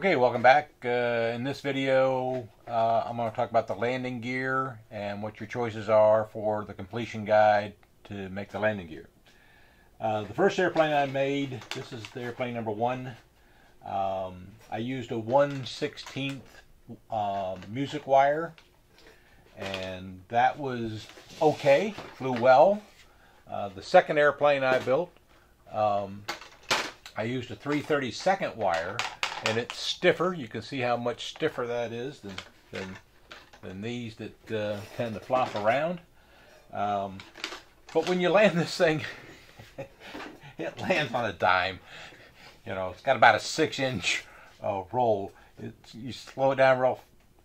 Okay, welcome back. Uh, in this video, uh, I'm going to talk about the landing gear and what your choices are for the completion guide to make the landing gear. Uh, the first airplane I made, this is the airplane number one. Um, I used a 1 16th um, music wire and that was okay, flew well. Uh, the second airplane I built, um, I used a 332nd wire and it's stiffer. You can see how much stiffer that is than than, than these that uh, tend to flop around. Um, but when you land this thing, it lands on a dime. You know, it's got about a six-inch uh, roll. You slow it down real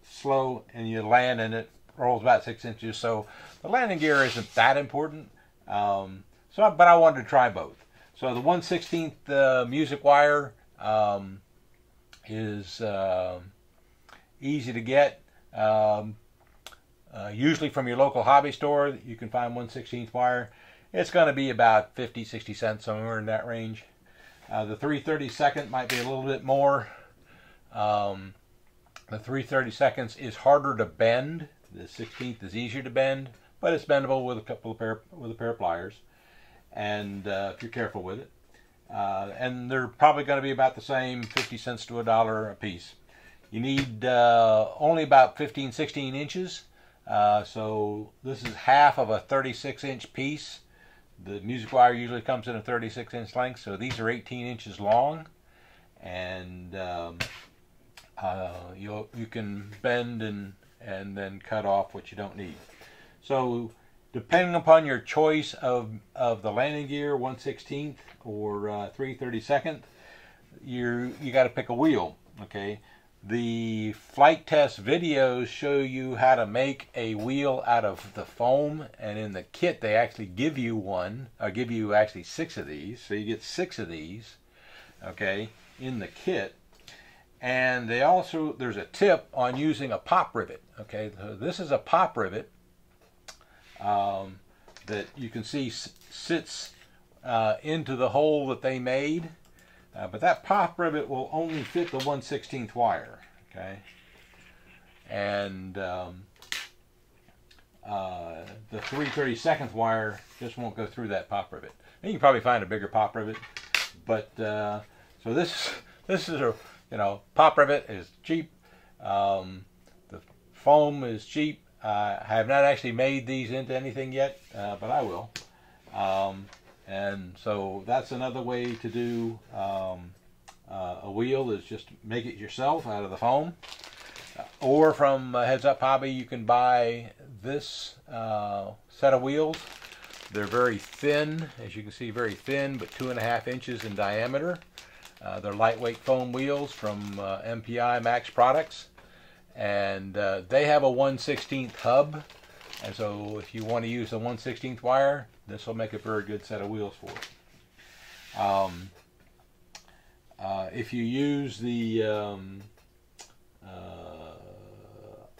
slow, and you land, and it rolls about six inches. So the landing gear isn't that important. Um, so, but I wanted to try both. So the 1/16th uh, music wire. Um, is uh, easy to get. Um, uh, usually from your local hobby store, you can find 1 16th wire. It's going to be about 50, 60 cents, somewhere in that range. Uh, the 332nd might be a little bit more. Um, the 332nds is harder to bend. The 16th is easier to bend, but it's bendable with a couple of pair with a pair of pliers, and uh, if you're careful with it. Uh, and they're probably going to be about the same 50 cents to a dollar a piece. You need uh, only about 15, 16 inches. Uh, so this is half of a 36 inch piece. The music wire usually comes in a 36 inch length, so these are 18 inches long. And um, uh, you you can bend and, and then cut off what you don't need. So depending upon your choice of, of the landing gear, 116th or uh, 332nd, you you got to pick a wheel. Okay, the Flite Test videos show you how to make a wheel out of the foam, and in the kit they actually give you one, or give you actually six of these, so you get six of these. Okay, in the kit. And they also, there's a tip on using a pop rivet. Okay, this is a pop rivet um, that you can see sits uh, into the hole that they made. Uh, but that pop rivet will only fit the 1 16th wire. Okay. And um, uh, the 332nd wire just won't go through that pop rivet. And you can probably find a bigger pop rivet. But uh, so this this is a you know pop rivet is cheap. Um, the foam is cheap. Uh, I have not actually made these into anything yet, uh, but I will. Um, and so that's another way to do um, uh, a wheel is just make it yourself out of the foam. Uh, or from Heads Up Hobby, you can buy this uh, set of wheels. They're very thin, as you can see, very thin, but two and a half inches in diameter. Uh, they're lightweight foam wheels from MPI Max Products and uh, they have a 1 16th hub. And so if you want to use a 1 16th wire this will make a very good set of wheels for it. Um, uh, if you use the um, uh,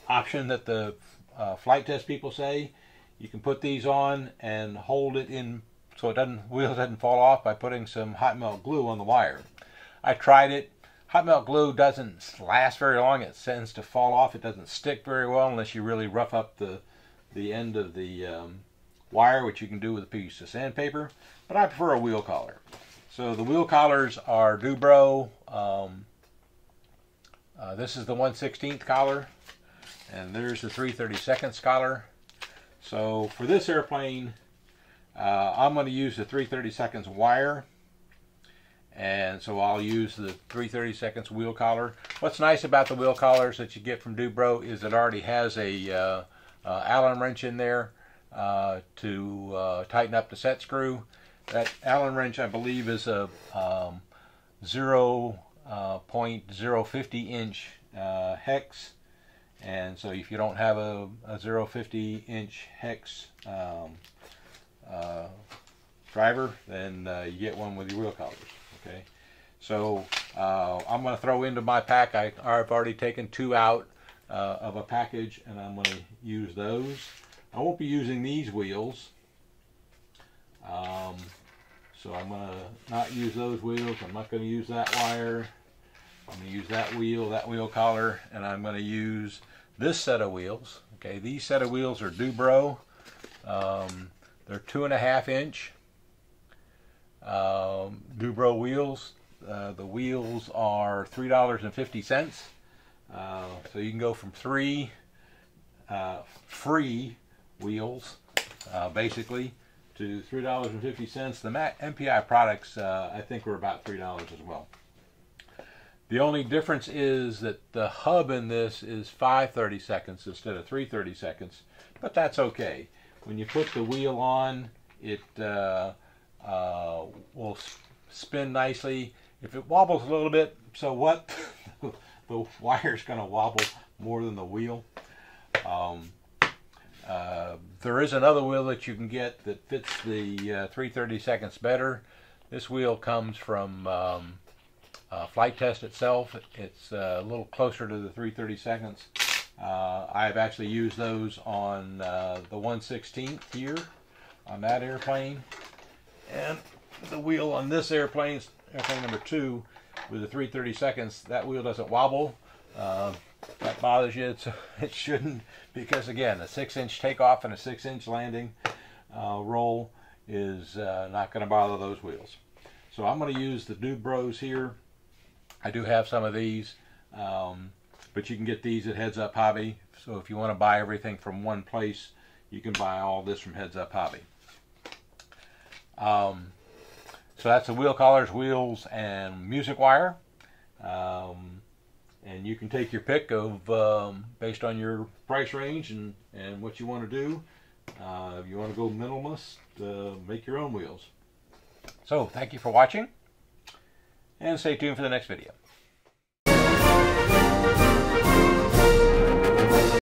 option that the uh, Flite Test people say you can put these on and hold it in so it doesn't wheel doesn't fall off by putting some hot melt glue on the wire. I tried it Hot melt glue doesn't last very long. It tends to fall off. It doesn't stick very well unless you really rough up the, the end of the um, wire, which you can do with a piece of sandpaper. But I prefer a wheel collar. So the wheel collars are Dubro. Um, uh, this is the 1 16th collar. And there's the 332nd collar. So for this airplane, uh, I'm going to use the 332nd wire and so I'll use the 332nds wheel collar. What's nice about the wheel collars that you get from Dubro is it already has a uh, uh, Allen wrench in there uh, to uh, tighten up the set screw. That Allen wrench I believe is a um, 0 uh, 0.050 inch uh, hex and so if you don't have a, a 0.50 inch hex um, driver then you get one with your wheel collars. Okay, so uh, I'm going to throw into my pack. I, I've already taken two out uh, of a package, and I'm going to use those. I won't be using these wheels. Um, so I'm going to not use those wheels. I'm not going to use that wire. I'm going to use that wheel, that wheel collar, and I'm going to use this set of wheels. Okay, these set of wheels are Dubro. Um, they're two and a half inch um, Dubro wheels. Uh, the wheels are three dollars and fifty cents. Uh, so you can go from three uh, free wheels, uh, basically, to three dollars and fifty cents. The MPI products, uh, I think, were about three dollars as well. The only difference is that the hub in this is 530 seconds instead of 330 seconds, but that's okay. When you put the wheel on, it uh, will spin nicely. If it wobbles a little bit, so what? the wire's going to wobble more than the wheel. Um, uh, there is another wheel that you can get that fits the uh, 330 seconds better. This wheel comes from um, uh, Flite Test itself. It's uh, a little closer to the 330 seconds. Uh, I've actually used those on the 116th here on that airplane. And the wheel on this airplane, airplane number two, with the 330 seconds, that wheel doesn't wobble. Uh, that bothers you, it's, it shouldn't, because again, a six inch takeoff and a six inch landing uh, roll is uh, not going to bother those wheels. So I'm going to use the new Dubros here. I do have some of these, um, but you can get these at Heads Up Hobby. So if you want to buy everything from one place, you can buy all this from Heads Up Hobby. Um, so that's the wheel collars, wheels, and music wire. Um, and you can take your pick of um, based on your price range and, and what you want to do. Uh, if you want to go minimalist, uh, make your own wheels. So thank you for watching and stay tuned for the next video.